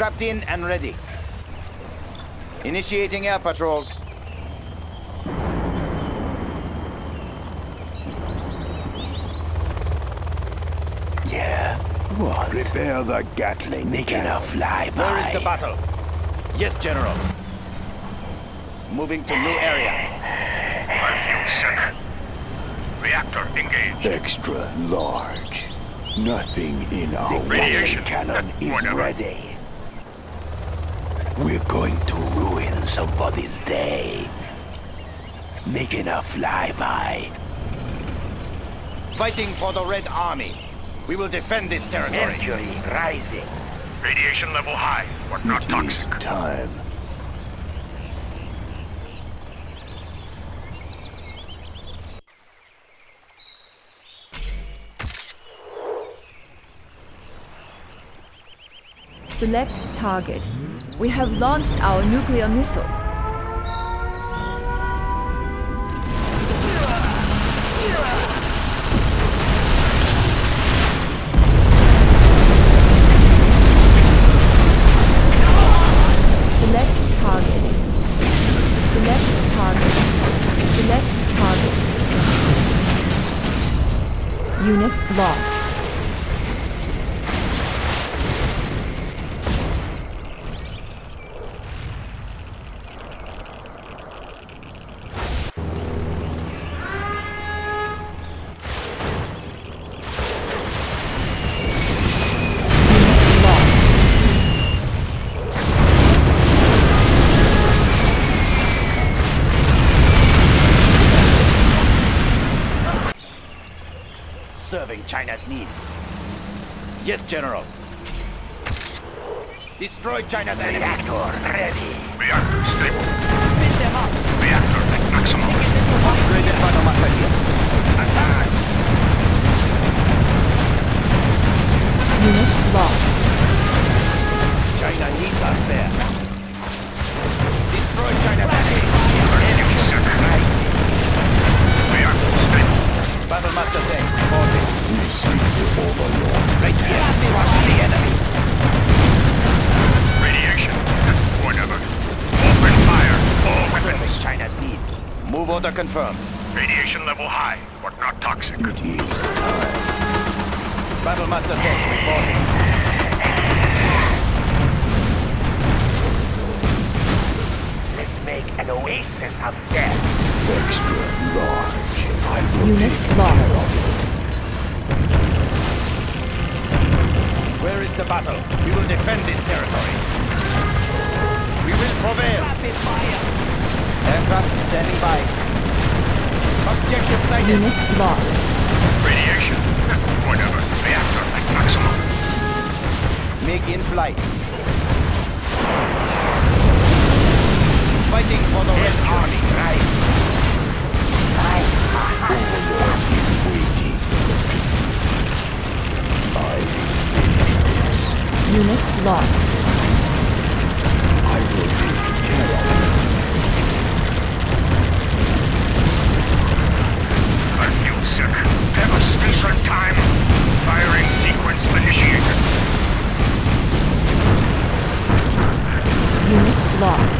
Strapped in and ready. Initiating air patrol. Yeah. What? Repair the Gatling. Making a flyby. Where is the battle? Yes, General. Moving to new area. Field set. Reactor engaged. Extra large. Nothing in our Radiation. weapon cannon is Whatever. ready. We're going to ruin somebody's day. Making a flyby. Fighting for the Red Army. We will defend this territory. Mercury rising. Radiation level high, but not It is toxic. time. Select target. We have launched our nuclear missile. Select target. Select target. Select target. Unit lost. Serving China's needs. Yes, General. Destroy China's enemies. ready. Reactor stable. Needs. Move order confirmed. Radiation level high, but not toxic. It is time. Battle Master reporting. Let's make an oasis of death. Extra large. I Unit lost. care of it. Where is the battle? We will defend this territory. We will prevail. Aircraft standing by. Sighted. Unit lost. Radiation. Whatever. Reactor at maximum. Make in flight. Lost.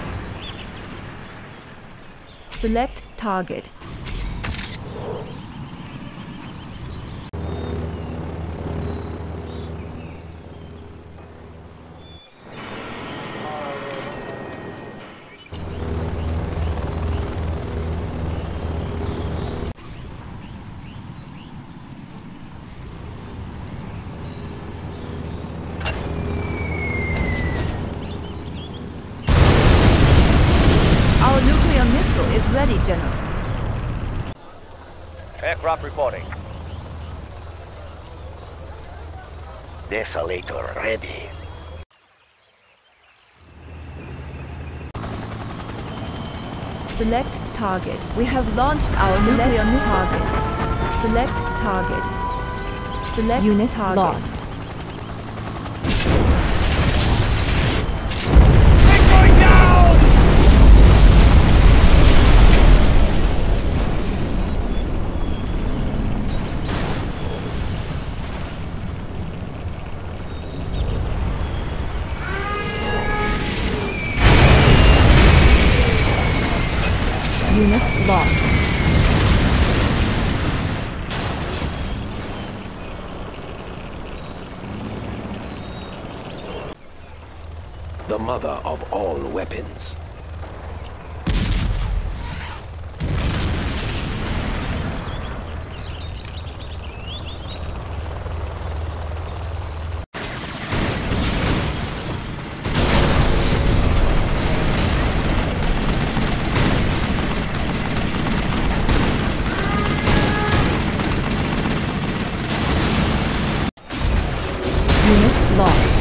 Select target. Our nuclear missile is ready, General. Aircraft reporting. Desolator ready. Select target. We have launched our nuclear missile. Target. Select target. Select unit target. Lost. Lost. the mother of all weapons. Unit lost.